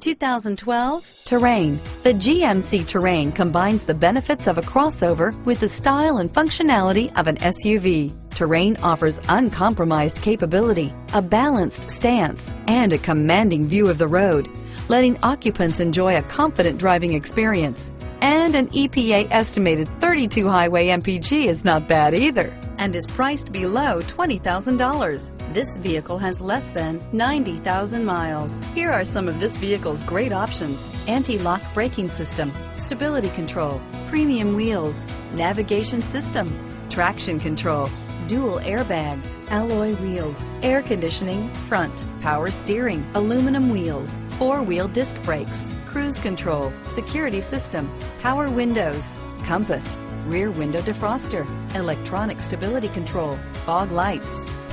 2012 Terrain. The GMC Terrain combines the benefits of a crossover with the style and functionality of an SUV. Terrain offers uncompromised capability, a balanced stance, and a commanding view of the road, letting occupants enjoy a confident driving experience. And an EPA estimated 32 highway MPG is not bad either, and is priced below $20,000. This vehicle has less than 90,000 miles. Here are some of this vehicle's great options. Anti-lock braking system, stability control, premium wheels, navigation system, traction control, dual airbags, alloy wheels, air conditioning, front, power steering, aluminum wheels, four-wheel disc brakes, cruise control, security system, power windows, compass, rear window defroster, electronic stability control, fog lights,